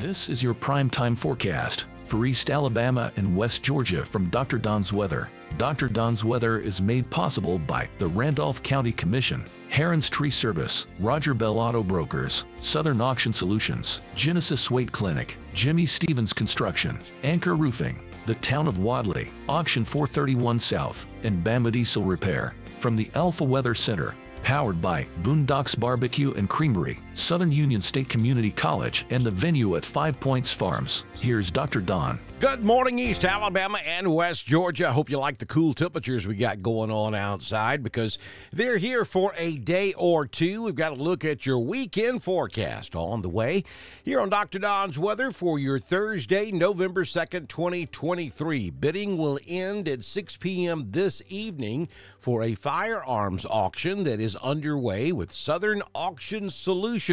This is your primetime forecast for East Alabama and West Georgia from Dr. Don's Weather. Dr. Don's Weather is made possible by the Randolph County Commission, Heron's Tree Service, Roger Bell Auto Brokers, Southern Auction Solutions, Genesis Weight Clinic, Jimmy Stevens Construction, Anchor Roofing, the Town of Wadley, Auction 431 South, and Bama Diesel Repair. From the Alfa Weather Center, powered by Boondocks Barbecue and Creamery, Southern Union State Community College, and the venue at Five Points Farms. Here's Dr. Don. Good morning, East Alabama and West Georgia. I hope you like the cool temperatures we got going on outside because they're here for a day or two. We've got to look at your weekend forecast on the way here on Dr. Don's Weather for your Thursday, November 2nd, 2023. Bidding will end at 6 p.m. this evening for a firearms auction that is underway with Southern Auction Solutions.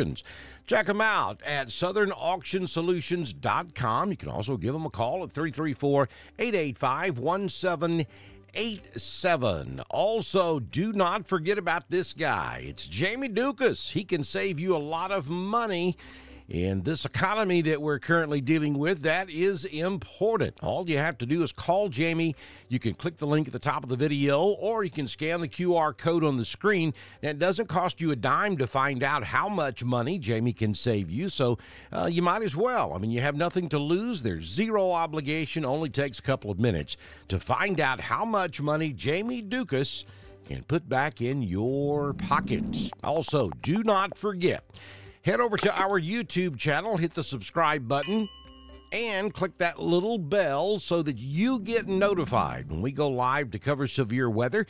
Check them out at southernauctionsolutions.com. You can also give them a call at 334 885 1787. Also, do not forget about this guy. It's Jamie Dukus. He can save you a lot of money in this economy that we're currently dealing with, that is important. All you have to do is call Jamie. You can click the link at the top of the video, or you can scan the QR code on the screen. And it doesn't cost you a dime to find out how much money Jamie can save you. So uh, you might as well. I mean, you have nothing to lose. There's zero obligation. Only takes a couple of minutes to find out how much money Jamie Dukus can put back in your pockets. Also, do not forget head over to our YouTube channel, hit the subscribe button, and click that little bell so that you get notified when we go live to cover severe weather.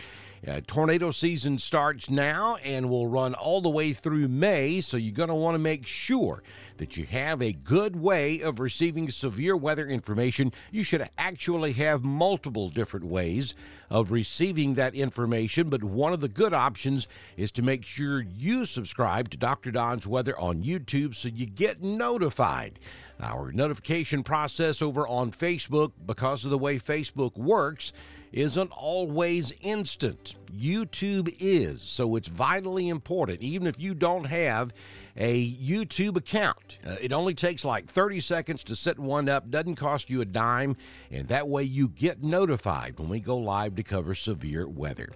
Uh, tornado season starts now and will run all the way through May, so you're going to want to make sure that you have a good way of receiving severe weather information. You should actually have multiple different ways of receiving that information, but one of the good options is to make sure you subscribe to Dr. Don's Weather on YouTube so you get notified. Our notification process over on Facebook, because of the way Facebook works, isn't always instant. YouTube is, so it's vitally important. Even if you don't have a YouTube account, uh, it only takes like 30 seconds to set one up, doesn't cost you a dime, and that way you get notified when we go live to cover severe weather.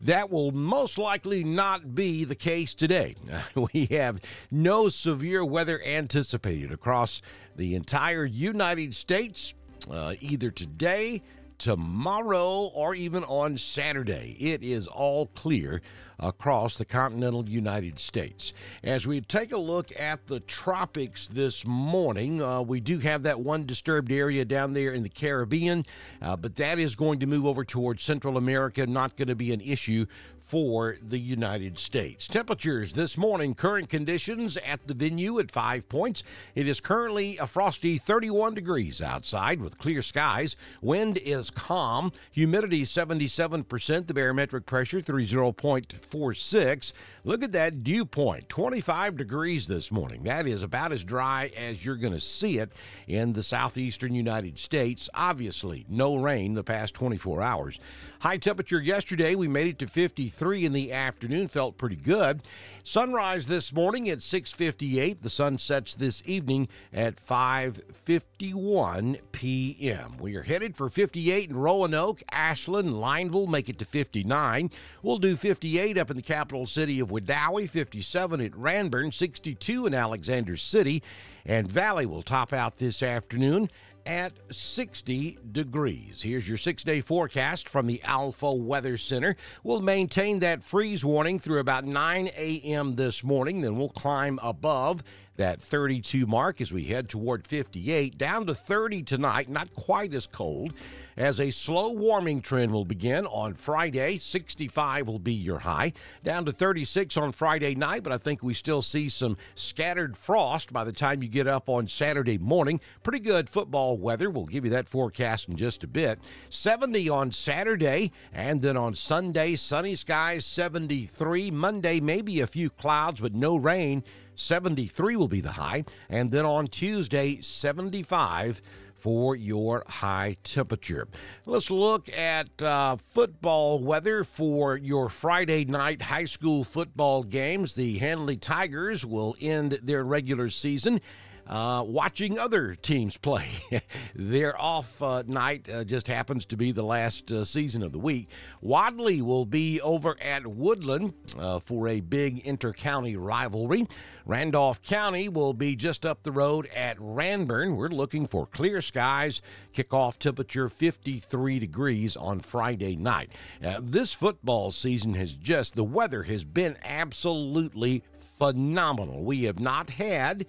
That will most likely not be the case today. Uh, we have no severe weather anticipated across the entire United States, uh, either today tomorrow or even on Saturday. It is all clear across the continental United States. As we take a look at the tropics this morning, uh, we do have that one disturbed area down there in the Caribbean, uh, but that is going to move over towards Central America, not going to be an issue for the United States. Temperatures this morning, current conditions at the venue at five points. It is currently a frosty 31 degrees outside with clear skies. Wind is calm. Humidity 77%. The barometric pressure 30.46. Look at that dew point 25 degrees this morning. That is about as dry as you're going to see it in the southeastern United States. Obviously, no rain the past 24 hours. High temperature yesterday, we made it to 53 in the afternoon, felt pretty good. Sunrise this morning at 6:58. The sun sets this evening at 5:51 p.m. We are headed for 58 in Roanoke, Ashland, Lineville make it to 59. We'll do 58 up in the capital city of Wedowee, 57 at Ranburne. 62 in Alexander City, and Valley will top out this afternoon at 60 degrees. Here's your six day forecast from the Alfa Weather Center. We'll maintain that freeze warning through about 9 a.m. this morning, then we'll climb above that 32 mark as we head toward 58, down to 30 tonight, not quite as cold as a slow warming trend will begin on Friday. 65 will be your high, down to 36 on Friday night, but I think we still see some scattered frost by the time you get up on Saturday morning. Pretty good football weather. We'll give you that forecast in just a bit. 70 on Saturday, and then on Sunday, sunny skies, 73. Monday, maybe a few clouds, but no rain. 73 will be the high. And then on Tuesday, 75 for your high temperature. Let's look at uh, football weather for your Friday night high school football games. The Handley Tigers will end their regular season uh, watching other teams play. Their off uh, night uh, just happens to be the last uh, season of the week. Wadley will be over at Woodland uh, for a big inter-county rivalry. Randolph County will be just up the road at Ranburne. We're looking for clear skies. Kickoff temperature 53 degrees on Friday night. Uh, this football season has just, the weather has been absolutely phenomenal. We have not had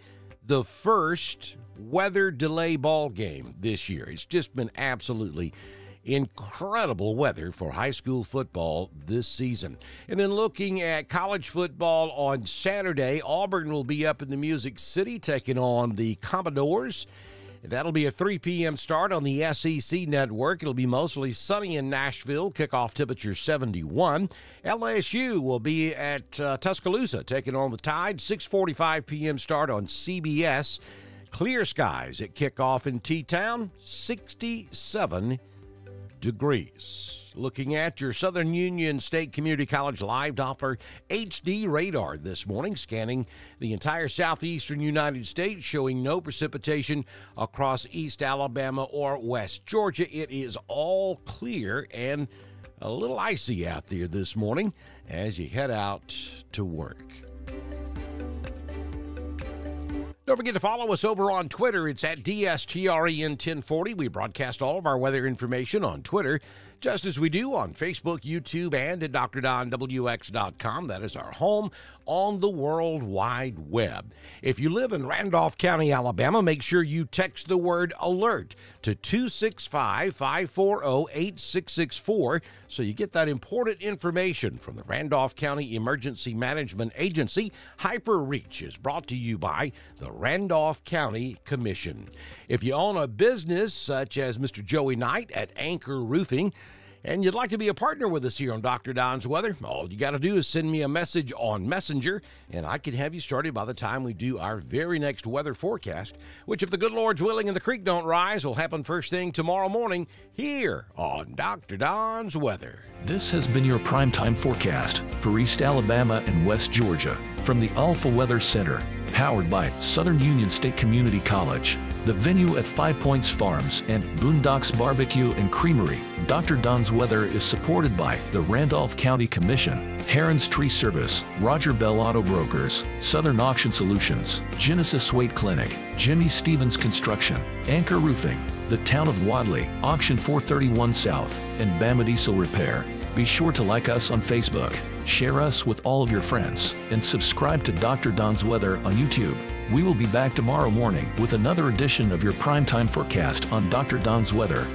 the first weather delay ball game this year. It's just been absolutely incredible weather for high school football this season. And then looking at college football on Saturday, Auburn will be up in the Music City taking on the Commodores. That'll be a 3 p.m. start on the SEC network. It'll be mostly sunny in Nashville. Kickoff temperature 71. LSU will be at uh, Tuscaloosa taking on the Tide. 6:45 p.m. start on CBS. Clear skies at kickoff in T-Town. 67 degrees. Looking at your Southern Union State Community College live Doppler HD radar this morning, scanning the entire southeastern United States, showing no precipitation across East Alabama or West Georgia. It is all clear and a little icy out there this morning as you head out to work. Don't forget to follow us over on Twitter. It's at DSTREN1040. We broadcast all of our weather information on Twitter just as we do on Facebook, YouTube, and at drdonwx.com. That is our home on the World Wide Web. If you live in Randolph County, Alabama, make sure you text the word alert to 265 540 8664 so you get that important information from the Randolph County Emergency Management Agency. HyperReach is brought to you by the Randolph County Commission. If you own a business such as Mr. Joey Knight at Anchor Roofing, and you'd like to be a partner with us here on Dr. Don's Weather, all you got to do is send me a message on Messenger, and I can have you started by the time we do our very next weather forecast, which, if the good Lord's willing and the creek don't rise, will happen first thing tomorrow morning here on Dr. Don's Weather. This has been your primetime forecast for East Alabama and West Georgia from the Alfa Weather Center, powered by Southern Union State Community College. The venue at Five Points Farms and Boondocks Barbecue and Creamery. Dr. Don's Weather is supported by the Randolph County Commission, Heron's Tree Service, Roger Bell Auto Brokers, Southern Auction Solutions, Genesis Weight Clinic, Jimmy Stevens Construction, Anchor Roofing, the Town of Wadley, Auction 431 South, and Bama Diesel Repair. Be sure to like us on Facebook, share us with all of your friends, and subscribe to Dr. Don's Weather on YouTube. We will be back tomorrow morning with another edition of your primetime forecast on Dr. Don's Weather